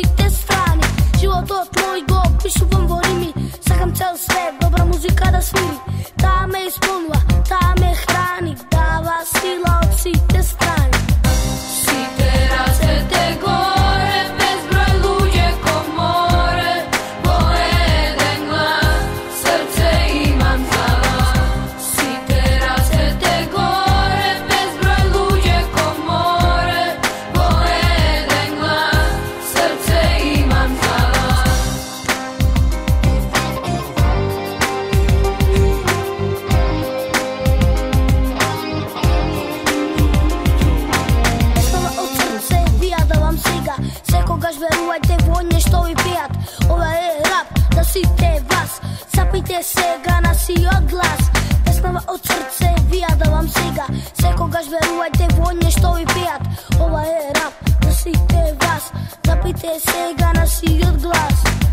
сила од сите страни Животот мој го пишувам во верувајте во нешто ви пијат. Ова е рап за сите вас. Сапите сега на сиот глас. Песнава од срце ви ја давам сега. Секогаш верувајте во нешто ви пијат. Ова е рап за сите вас. Сапите сега на сиот глас.